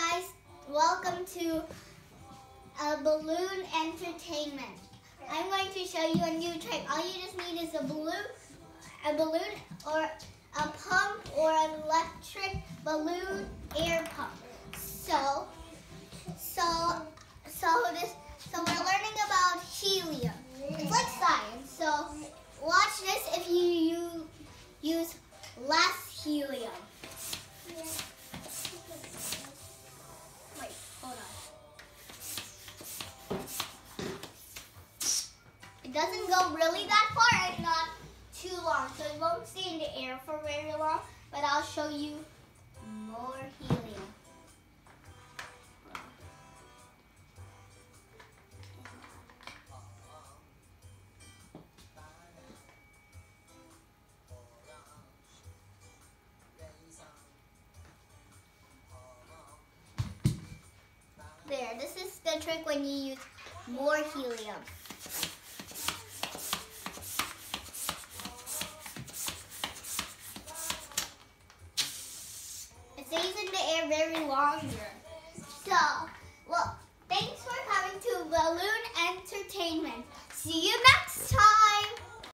guys, welcome to a balloon entertainment. I'm going to show you a new trick. All you just need is a balloon, a balloon or a pump or an electric balloon air pump. So, so, so this, so we're learning about helium. It's like science. So, watch this if you use less helium. Doesn't go really that far and not too long, so it won't stay in the air for very long, but I'll show you more helium. There, this is the trick when you use more helium. longer. So, well, thanks for coming to Balloon Entertainment. See you next